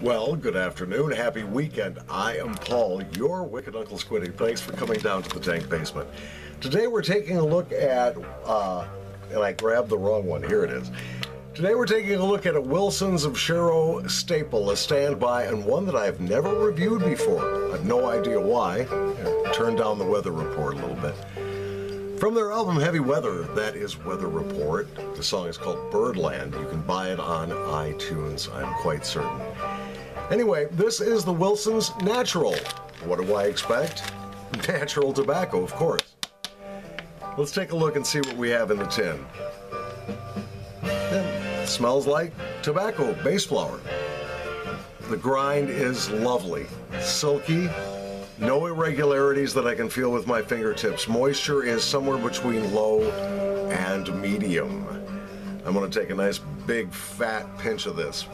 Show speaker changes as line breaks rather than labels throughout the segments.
Well, good afternoon. Happy weekend. I am Paul, your Wicked Uncle Squiddy. Thanks for coming down to the tank Basement. Today we're taking a look at, uh, and I grabbed the wrong one. Here it is. Today we're taking a look at a Wilson's of Sharrow staple, a standby, and one that I've never reviewed before. I've no idea why. Turn down the weather report a little bit. From their album Heavy Weather, that is Weather Report. The song is called Birdland. You can buy it on iTunes, I'm quite certain. Anyway, this is the Wilson's Natural. What do I expect? Natural tobacco, of course. Let's take a look and see what we have in the tin. It smells like tobacco, base flower. The grind is lovely, silky, no irregularities that I can feel with my fingertips. Moisture is somewhere between low and medium. I'm going to take a nice big fat pinch of this.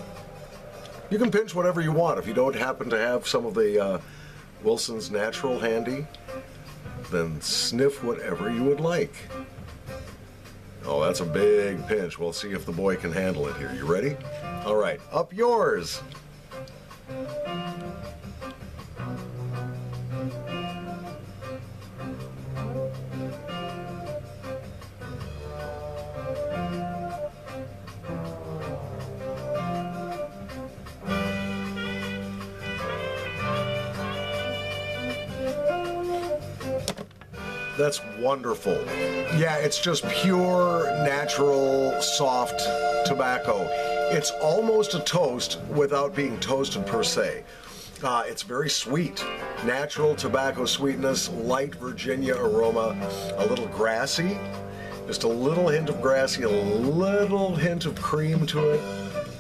You can pinch whatever you want. If you don't happen to have some of the uh, Wilson's Natural handy, then sniff whatever you would like. Oh, that's a big pinch. We'll see if the boy can handle it here. You ready? All right, up yours. That's wonderful. Yeah, it's just pure, natural, soft tobacco. It's almost a toast without being toasted per se. Uh, it's very sweet. Natural tobacco sweetness, light Virginia aroma, a little grassy, just a little hint of grassy, a little hint of cream to it.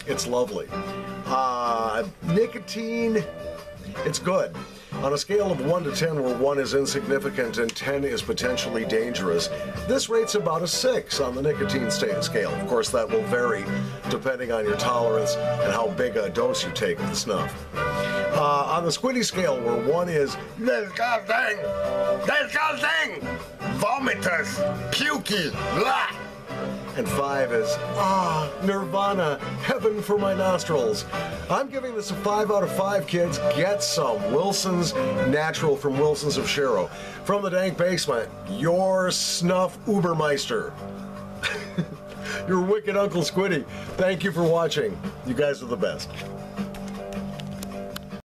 It's lovely. Uh, nicotine, it's good. On a scale of 1 to 10, where 1 is insignificant and 10 is potentially dangerous, this rate's about a 6 on the nicotine scale. Of course, that will vary depending on your tolerance and how big a dose you take of the snuff. Uh, on the Squiddy scale, where 1 is disgusting, disgusting, vomitous, pukey, blah and five is ah nirvana heaven for my nostrils. I'm giving this a five out of five kids. Get some wilson's natural from wilson's of sharrow from the dank basement your snuff ubermeister. Your wicked uncle squiddy. Thank you for watching. You guys are the best